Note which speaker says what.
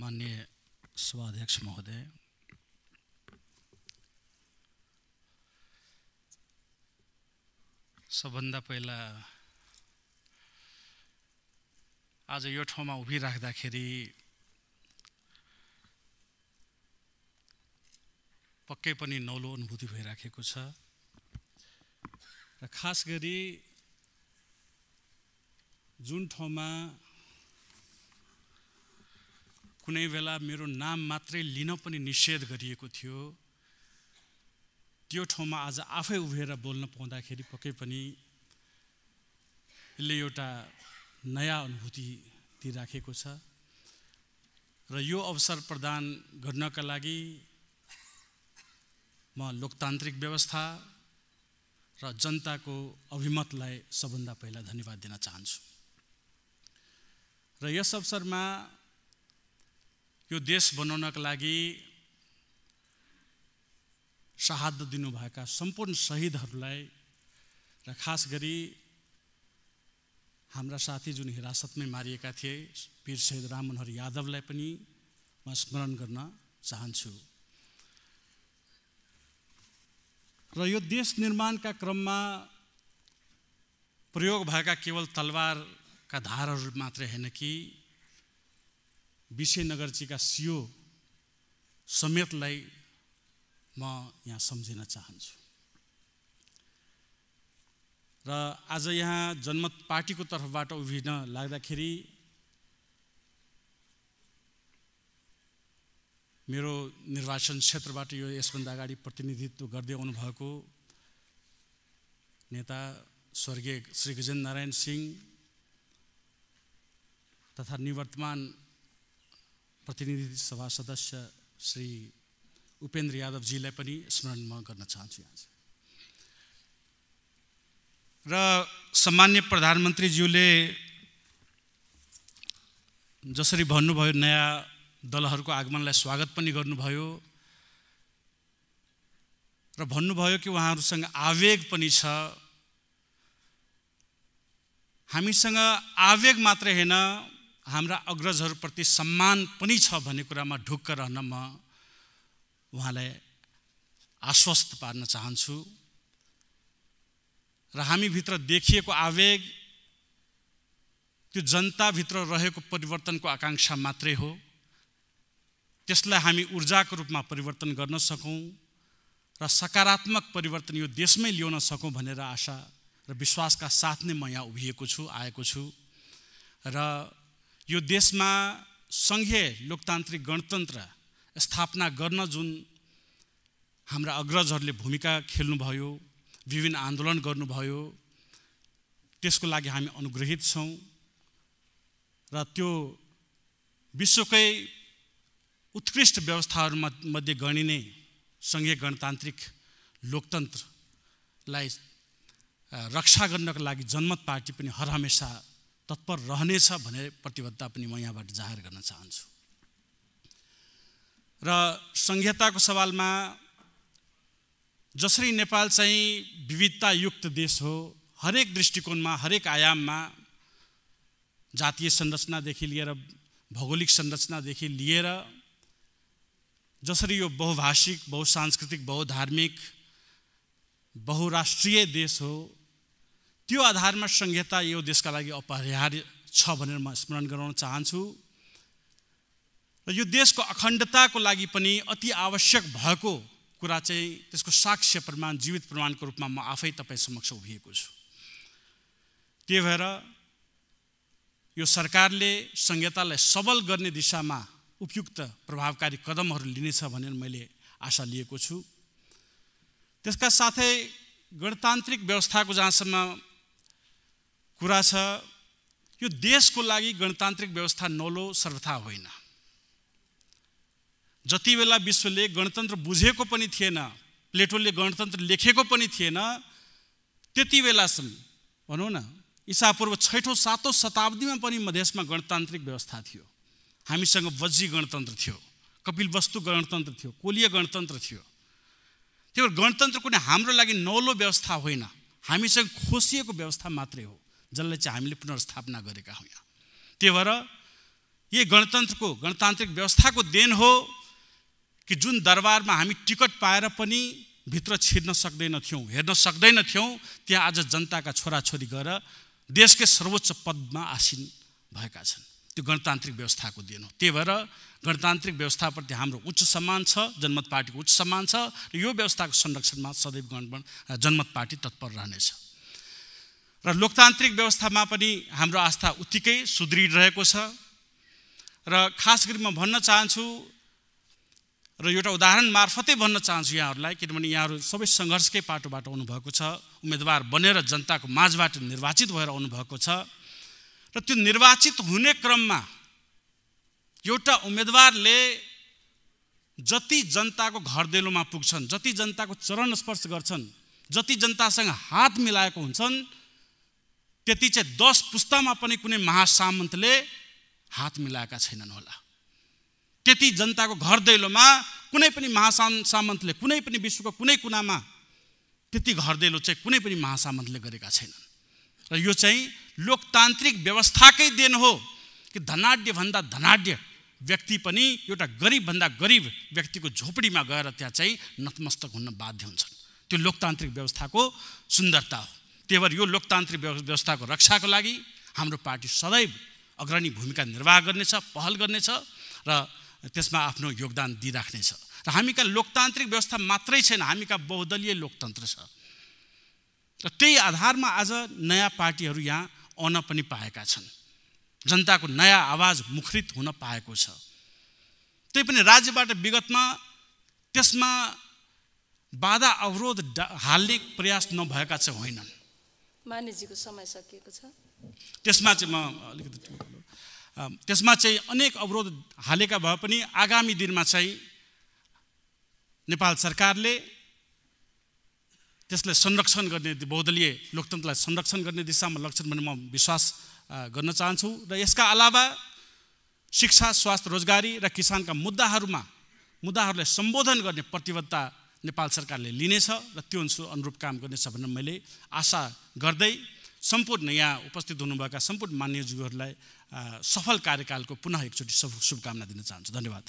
Speaker 1: माननीय सभाध्यक्ष महोदय। सबभन्दा पहिला आज यो ठाउँमा उभिराख्दाखेरि पक्कै पनि नौलो अनुभूति भइराखेको छ। र खास गरी जुन ठाउँमा कुनै बेला मेरो नाम मात्रै लिन पनि निषेध गरिएको थियो। त्यो ठाउँमा आज आफै उभिएर बोल्न पाउँदाखेरि पक्कै पनि यसले एउटा नयाँ अनुभूति दिइराखेको छ। र यो अवसर प्रदान गर्नका लागि म लोकतान्त्रिक व्यवस्था र जनताको अभिमतलाई सबभन्दा पहिला धन्यवाद दिन चाहन्छु। र यस अवसरमा यो देश बनाउनका लागि शहादत दिनुभएका सम्पूर्ण शहीदहरूलाई र खास गरी हाम्रा साथी जुन हिरासतमै मारिएका थिए वीर शहीद राम मनोहर यादवलाई पनि म स्मरण गर्न चाहन्छु। र यो देश निर्माणका क्रममा प्रयोग भएका केवल तलवारका धारहरू मात्रै होइन कि विषयनगरजीका सियो समेतलाई म यहाँ सम्झिन चाहन्छु। र आज यहाँ जनमत पार्टीको तर्फबाट उभिन लाग्दाखेरि मेरो निर्वाचन क्षेत्रबाट यो यसभन्दा अगाडि प्रतिनिधित्व गर्दै आउनुभएको नेता स्वर्गीय श्री गजेन्द्र नारायण सिंह तथा निवर्तमान प्रतिनिधि सभा सदस्य श्री उपेन्द्र यादवजीलाई पनि स्मरण म गर्न चाहन्छु यहाँ र सामान्य प्रधानमन्त्रीज्यूले जसरी भन्नुभयो नयाँ दलहरूको आगमनलाई स्वागत पनि गर्नुभयो र भन्नुभयो कि उहाँहरूसँग आवेग पनि छ। हामीसँग आवेग मात्रै होइन हाम्रा अग्रजहरूप्रति सम्मान पनि छ भन्ने कुरामा ढुक्क रहन म उहाँलाई आश्वस्त पार्न चाहन्छु। र हामीभित्र देखिएको आवेग त्यो जनताभित्र रहेको परिवर्तनको आकाङ्क्षा मात्रै हो। त्यसलाई हामी ऊर्जाको रूपमा परिवर्तन गर्न सकौँ र सकारात्मक परिवर्तन यो देशमै ल्याउन सकौँ भनेर आशा र विश्वासका साथ नै म यहाँ उभिएको छु आएको छु। र यो देशमा सङ्घीय लोकतान्त्रिक गणतन्त्र स्थापना गर्न जुन हाम्रा अग्रजहरूले भूमिका खेल्नुभयो विभिन्न आन्दोलन गर्नुभयो त्यसको लागि हामी अनुग्रहित छौँ र त्यो विश्वकै उत्कृष्ट व्यवस्थाहरूमा मध्ये गणिने सङ्घीय गणतान्त्रिक लोकतन्त्रलाई रक्षा गर्नको लागि जनमत पार्टी पनि हर हमेसा तत्पर रहनेछ भन्ने प्रतिबद्धता पनि म यहाँबाट जाहेर गर्न चाहन्छु। र सङ्घीयताको सवालमा जसरी नेपाल चाहिँ विविधतायुक्त देश हो हरेक दृष्टिकोणमा हरेक आयाममा जातीय संरचनादेखि लिएर भौगोलिक संरचनादेखि लिएर जसरी यो बहुभाषिक बहुसांस्कृतिक बहुधार्मिक बहुराष्ट्रिय देश हो त्यो आधारमा संहिता यो देशका लागि अपरिहार्य छ भनेर म स्मरण गराउन चाहन्छु। र यो देशको अखण्डताको लागि पनि अति आवश्यक भएको कुरा चाहिँ त्यसको साक्ष्य प्रमाण जीवित प्रमाणको रूपमा म आफै तपाईँ समक्ष उभिएको छु। त्यही भएर यो सरकारले संहितालाई सबल गर्ने दिशामा उपयुक्त प्रभावकारी कदमहरू लिनेछ भनेर मैले आशा लिएको छु। त्यसका साथै गणतान्त्रिक व्यवस्थाको जहाँसम्म कुरा छ यो देशको लागि गणतान्त्रिक व्यवस्था नौलो सर्वथा होइन। जति बेला विश्वले गणतन्त्र बुझेको पनि थिएन प्लेटोले गणतन्त्र लेखेको पनि थिएन त्यति बेलासम्म भनौँ न इसापूर्व छैठौँ सातौँ शताब्दीमा पनि मधेसमा गणतान्त्रिक व्यवस्था थियो। हामीसँग वज्जी गणतन्त्र थियो कपिल वस्तु गणतन्त्र थियो कोलीय गणतन्त्र थियो। त्यो गणतन्त्र कुनै हाम्रो लागि नौलो व्यवस्था होइन हामीसँग खोसिएको व्यवस्था मात्रै हो। जसलाई चाहिँ हामीले पुनर्स्थापना गरेका हौँ यहाँ। त्यही भएर यही गणतन्त्रको गणतान्त्रिक व्यवस्थाको देन हो कि जुन दरबारमा हामी टिकट पाएर पनि भित्र छिर्न सक्दैनथ्यौँ हेर्न सक्दैनथ्यौँ त्यहाँ आज जनताका छोराछोरी गएर देशकै सर्वोच्च पदमा आसीन भएका छन्। त्यो गणतान्त्रिक व्यवस्थाको देन हो। त्यही भएर गणतान्त्रिक व्यवस्थाप्रति हाम्रो उच्च सम्मान छ जनमत पार्टीको उच्च सम्मान छ र यो व्यवस्थाको संरक्षणमा सदैव गण जनमत पार्टी तत्पर रहनेछ। र लोकतान्त्रिक व्यवस्थामा पनि हाम्रो आस्था उत्तिकै सुदृढ रहेको छ। र खास गरी म भन्न चाहन्छु र एउटा उदाहरण मार्फतै भन्न चाहन्छु यहाँहरूलाई किनभने यहाँहरू सबै सङ्घर्षकै पाटोबाट आउनुभएको छ उम्मेदवार बनेर जनताको माझबाट निर्वाचित भएर आउनुभएको छ। र त्यो निर्वाचित हुने क्रममा एउटा उम्मेदवारले जति जनताको घर देलोमा पुग्छन् जति जनताको चरण स्पर्श गर्छन् जति जनतासँग हात मिलाएको हुन्छन् त्यति चाहिँ दस पुस्तामा पनि कुनै महासामन्तले हात मिलाएका छैनन् होला। त्यति जनताको घर दैलोमा कुनै पनि महासाम सामन्तले कुनै पनि विश्वको कुनै कुनामा त्यति घर दैलो चाहिँ कुनै पनि महासामन्तले गरेका छैनन्। र यो चाहिँ लोकतान्त्रिक व्यवस्थाकै देन हो कि धनाढ्यभन्दा धनाढ्य व्यक्ति पनि एउटा गरिबभन्दा गरिब व्यक्तिको झोपडीमा गएर त्यहाँ चाहिँ नतमस्तक हुन बाध्य हुन्छन्। त्यो लोकतान्त्रिक व्यवस्थाको सुन्दरता हो। त्यही भएर यो लोकतान्त्रिक व्यवस्थाको रक्षाको लागि हाम्रो पार्टी सदैव अग्रणी भूमिका निर्वाह गर्नेछ पहल गर्नेछ र त्यसमा आफ्नो योगदान दिइराख्नेछ। र हामी कहाँ लोकतान्त्रिक व्यवस्था मात्रै छैन हामी कहाँ बहुदलीय लोकतन्त्र छ। र त्यही आधारमा आज नयाँ पार्टीहरू यहाँ आउन पनि पाएका छन्। जनताको नयाँ आवाज मुखरित हुन पाएको छ। त्यही पनि राज्यबाट विगतमा त्यसमा बाधा अवरोध हाल्ने प्रयास नभएका चाहिँ होइनन्।
Speaker 2: मानिजीको समय सकिएको छ।
Speaker 1: त्यसमा चाहिँ म अलिकति त्यसमा चाहिँ अनेक अवरोध हालेका भए पनि आगामी दिनमा चाहिँ नेपाल सरकारले त्यसलाई संरक्षण गर्ने बहुदलीय लोकतन्त्रलाई संरक्षण गर्ने दिशामा लक्षण भन्ने म विश्वास गर्न चाहन्छु। र यसका अलावा शिक्षा स्वास्थ्य रोजगारी र किसानका मुद्दाहरूमा मुद्दाहरूलाई सम्बोधन गर्ने प्रतिबद्धता नेपाल सरकारले लिनेछ र त्यो अनुरूप काम गर्नेछ भनेर मैले आशा गर्दै सम्पूर्ण यहाँ उपस्थित हुनुभएका सम्पूर्ण मान्यज्यूहरूलाई सफल कार्यकालको पुनः एकचोटि शुभकामना दिन चाहन्छु। धन्यवाद।